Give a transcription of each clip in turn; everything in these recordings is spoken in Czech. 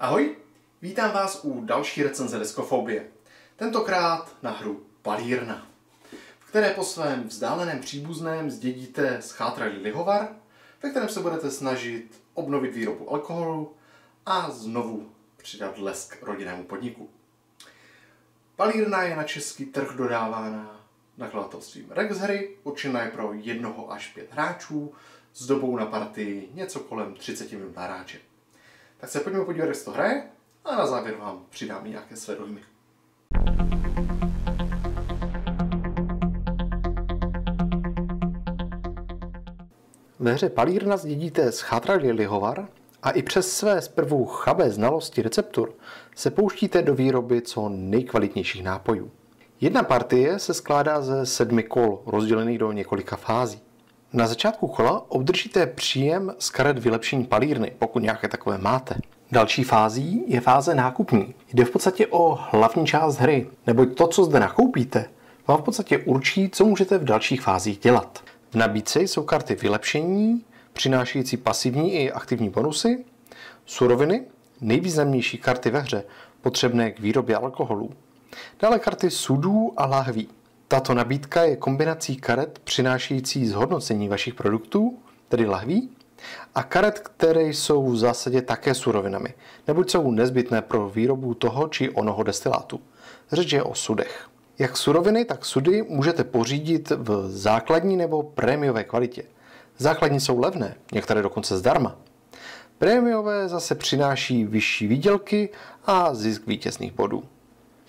Ahoj, vítám vás u další recenze Deskofobie. Tentokrát na hru Palírna, v které po svém vzdáleném příbuzném zdědíte schátralý lihovar, ve kterém se budete snažit obnovit výrobu alkoholu a znovu přidat lesk rodinnému podniku. Palírna je na český trh dodávána nakladatelstvím Rex hry, určená je pro jednoho až pět hráčů, s dobou na partii něco kolem 30 minut na hráče. Tak se pojďme podívat, jak to hraje a na závěr vám přidám nějaké své dojmy. Ve hře Palírna zdědíte schátralý lihovar a i přes své zprvu chabé znalosti receptur se pouštíte do výroby co nejkvalitnějších nápojů. Jedna partie se skládá ze sedmi kol, rozdělených do několika fází. Na začátku kola obdržíte příjem z karet vylepšení palírny, pokud nějaké takové máte. Další fází je fáze nákupní. Jde v podstatě o hlavní část hry, neboť to, co zde nakoupíte, vám v podstatě určí, co můžete v dalších fázích dělat. V nabídce jsou karty vylepšení, přinášející pasivní i aktivní bonusy, suroviny, nejvýznamnější karty ve hře, potřebné k výrobě alkoholu. Dále karty sudů a lahví. Tato nabídka je kombinací karet přinášející zhodnocení vašich produktů, tedy lahví, a karet, které jsou v zásadě také surovinami, neboť jsou nezbytné pro výrobu toho či onoho destilátu. Řeč je o sudech. Jak suroviny, tak sudy můžete pořídit v základní nebo prémiové kvalitě. Základní jsou levné, některé dokonce zdarma. Prémiové zase přináší vyšší výdělky a zisk vítězných bodů.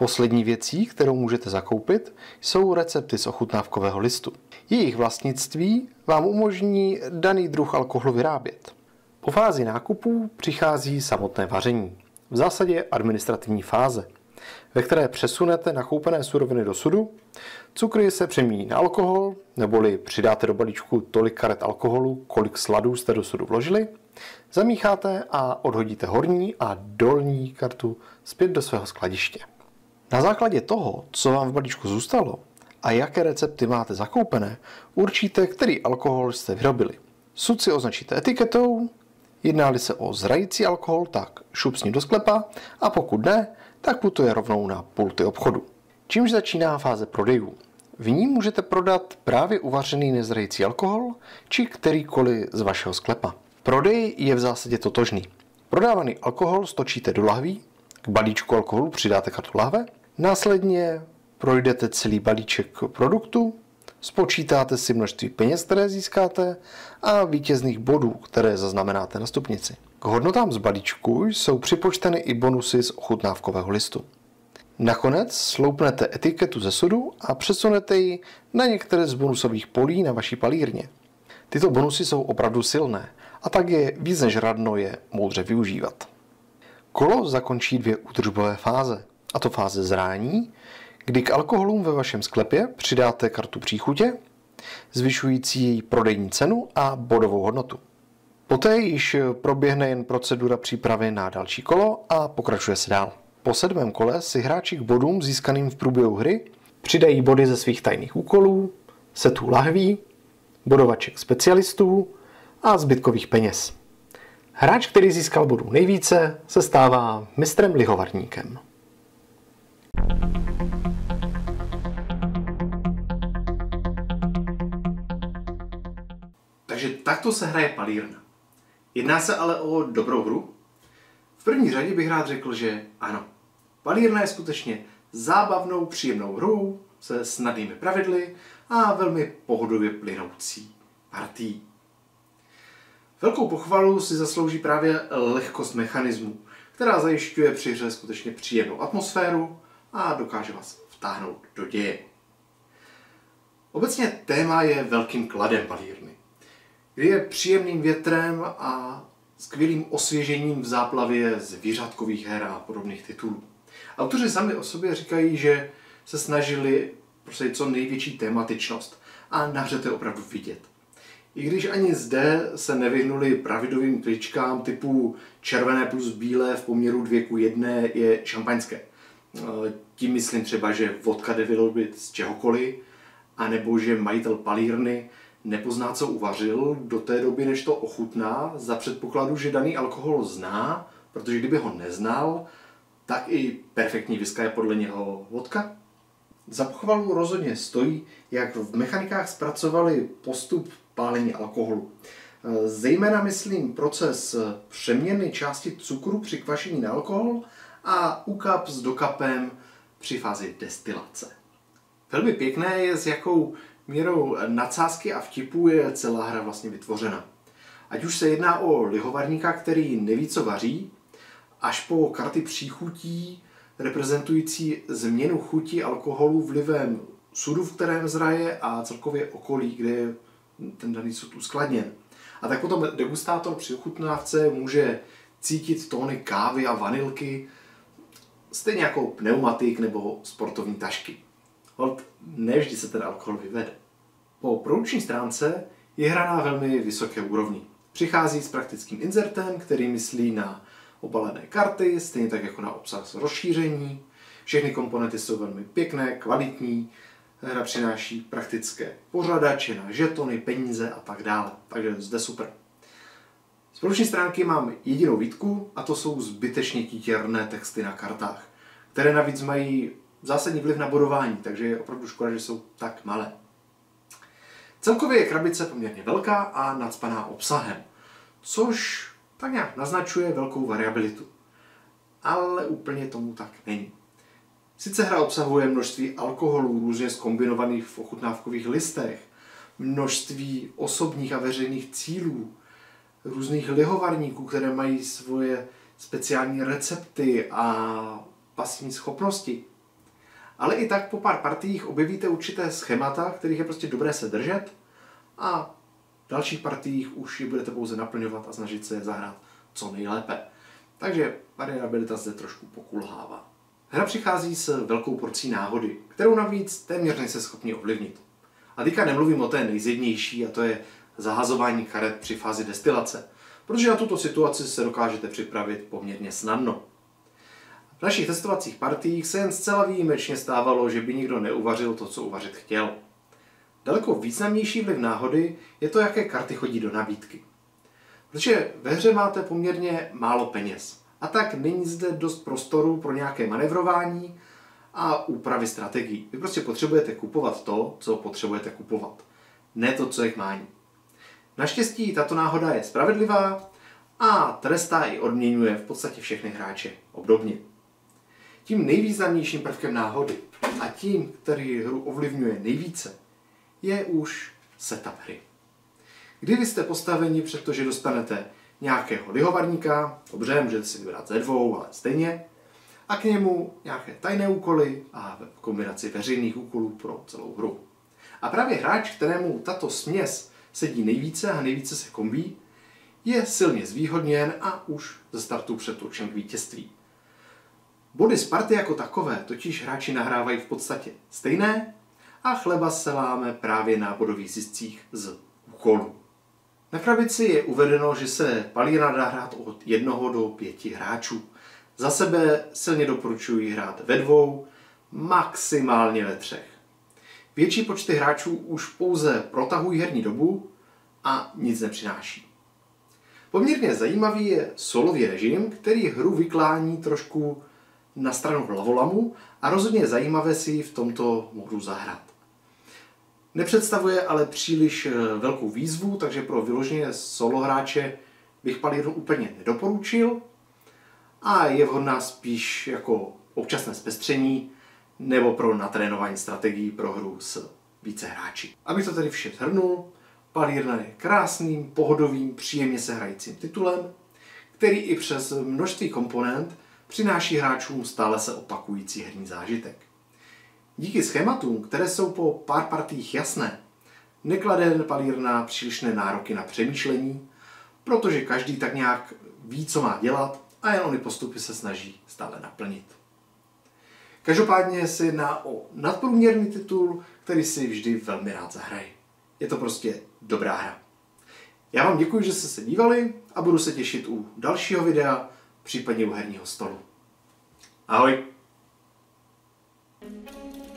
Poslední věcí, kterou můžete zakoupit, jsou recepty z ochutnávkového listu. Jejich vlastnictví vám umožní daný druh alkoholu vyrábět. Po fázi nákupů přichází samotné vaření, v zásadě administrativní fáze, ve které přesunete nakoupené suroviny do sudu, cukry se přemění na alkohol, neboli přidáte do balíčku tolik karet alkoholu, kolik sladů jste do sudu vložili, zamícháte a odhodíte horní a dolní kartu zpět do svého skladiště. Na základě toho, co vám v balíčku zůstalo a jaké recepty máte zakoupené, určíte, který alkohol jste vyrobili. Sud si označíte etiketou, jedná se o zrající alkohol, tak šup s ním do sklepa a pokud ne, tak putuje rovnou na pulty obchodu. Čímž začíná fáze prodejů. V ní můžete prodat právě uvařený nezrající alkohol či kterýkoliv z vašeho sklepa. Prodej je v zásadě totožný. Prodávaný alkohol stočíte do lahví, k balíčku alkoholu přidáte kartu lahve Následně projdete celý balíček produktu, spočítáte si množství peněz, které získáte a vítězných bodů, které zaznamenáte na stupnici. K hodnotám z balíčku jsou připočteny i bonusy z ochutnávkového listu. Nakonec sloupnete etiketu ze sudu a přesunete ji na některé z bonusových polí na vaší palírně. Tyto bonusy jsou opravdu silné a tak je víc než radno je moudře využívat. Kolo zakončí dvě údržbové fáze a to fáze zrání, kdy k alkoholům ve vašem sklepě přidáte kartu příchutě, zvyšující její prodejní cenu a bodovou hodnotu. Poté již proběhne jen procedura přípravy na další kolo a pokračuje se dál. Po sedmém kole si hráči k bodům získaným v průběhu hry přidají body ze svých tajných úkolů, setů lahví, bodovaček specialistů a zbytkových peněz. Hráč, který získal bodů nejvíce, se stává mistrem lihovarníkem. Takže takto se hraje palírna. Jedná se ale o dobrou hru? V první řadě bych rád řekl, že ano. Palírna je skutečně zábavnou, příjemnou hrou se snadnými pravidly a velmi pohodově plynoucí partí. Velkou pochvalu si zaslouží právě lehkost mechanismu, která zajišťuje při hře skutečně příjemnou atmosféru a dokáže vás vtáhnout do děje. Obecně téma je velkým kladem palírny, kdy je příjemným větrem a skvělým osvěžením v záplavě zvířátkových her a podobných titulů. Autoři sami o sobě říkají, že se snažili prostě co největší tematičnost a na hře to je opravdu vidět. I když ani zde se nevyhnuli pravidovým kličkám typu červené plus bílé v poměru 2 k 1 je šampaňské. Tím myslím třeba, že vodka jde vyrobit z čehokoliv, anebo že majitel palírny nepozná, co uvařil do té doby, než to ochutná, za předpokladu, že daný alkohol zná, protože kdyby ho neznal, tak i perfektní viska je podle něho vodka. Za pochvalu rozhodně stojí, jak v mechanikách zpracovali postup pálení alkoholu. Zejména myslím proces přeměny části cukru při kvašení na alkohol a ukap s dokapem při fázi destilace. Velmi pěkné je, s jakou měrou nadsázky a vtipů je celá hra vlastně vytvořena. Ať už se jedná o lihovarníka, který neví, co vaří, až po karty příchutí, reprezentující změnu chutí alkoholu vlivem sudu, v kterém zraje a celkově okolí, kde je ten daný sud uskladněn. A tak potom degustátor při ochutnávce může cítit tóny kávy a vanilky, stejně jako pneumatik nebo sportovní tašky. Hold, nevždy se ten alkohol vyvede. Po produkční stránce je hra na velmi vysoké úrovni. Přichází s praktickým inzertem, který myslí na obalené karty, stejně tak jako na obsah rozšíření. Všechny komponenty jsou velmi pěkné, kvalitní. Hra přináší praktické pořadače na žetony, peníze a tak dále. Takže zde super. Z produkční stránky mám jedinou výtku a to jsou zbytečně títěrné texty na kartách, které navíc mají zásadní vliv na bodování, takže je opravdu škoda, že jsou tak malé. Celkově je krabice poměrně velká a nadspaná obsahem, což tak nějak naznačuje velkou variabilitu. Ale úplně tomu tak není. Sice hra obsahuje množství alkoholů různě zkombinovaných v ochutnávkových listech, množství osobních a veřejných cílů, různých lihovarníků, které mají svoje speciální recepty a pasivní schopnosti. Ale i tak po pár partiích objevíte určité schémata, kterých je prostě dobré se držet a v dalších partiích už je budete pouze naplňovat a snažit se je zahrát co nejlépe. Takže variabilita zde trošku pokulhává. Hra přichází s velkou porcí náhody, kterou navíc téměř nejste schopni ovlivnit. A teďka nemluvím o té nejzjednější, a to je zahazování karet při fázi destilace, protože na tuto situaci se dokážete připravit poměrně snadno. V našich testovacích partiích se jen zcela výjimečně stávalo, že by nikdo neuvařil to, co uvařit chtěl. Daleko významnější vliv náhody je to, jaké karty chodí do nabídky. Protože ve hře máte poměrně málo peněz. A tak není zde dost prostoru pro nějaké manevrování a úpravy strategií. Vy prostě potřebujete kupovat to, co potřebujete kupovat. Ne to, co je k mání. Naštěstí tato náhoda je spravedlivá a trestá i odměňuje v podstatě všechny hráče obdobně. Tím nejvýznamnějším prvkem náhody a tím, který hru ovlivňuje nejvíce, je už setup hry. Kdy vy jste postaveni před to, že dostanete nějakého lihovarníka, dobře, můžete si vybrat ze dvou, ale stejně, a k němu nějaké tajné úkoly a kombinaci veřejných úkolů pro celou hru. A právě hráč, kterému tato směs sedí nejvíce a nejvíce se kombí, je silně zvýhodněn a už ze startu předurčen k vítězství. Body z party jako takové totiž hráči nahrávají v podstatě stejné a chleba se láme právě na bodových ziscích z úkolů. Na krabici je uvedeno, že se palíra dá hrát od jednoho do pěti hráčů. Za sebe silně doporučuji hrát ve dvou, maximálně ve třech. Větší počty hráčů už pouze protahují herní dobu a nic nepřináší. Poměrně zajímavý je solový režim, který hru vyklání trošku na stranu hlavolamu a rozhodně je zajímavé si v tomto modu zahrát. Nepředstavuje ale příliš eh, velkou výzvu, takže pro vyloženě solo hráče bych palírnu úplně nedoporučil a je vhodná spíš jako občasné zpestření nebo pro natrénování strategií pro hru s více hráči. Abych to tedy vše shrnul, Palírna je krásným, pohodovým, příjemně se hrajícím titulem, který i přes množství komponent přináší hráčům stále se opakující herní zážitek. Díky schématům, které jsou po pár partích jasné, neklade palírna přílišné nároky na přemýšlení, protože každý tak nějak ví, co má dělat a jen ony postupy se snaží stále naplnit. Každopádně se jedná o nadprůměrný titul, který si vždy velmi rád zahraje. Je to prostě dobrá hra. Já vám děkuji, že jste se dívali a budu se těšit u dalšího videa, případně u herního stolu. Ahoj! thank you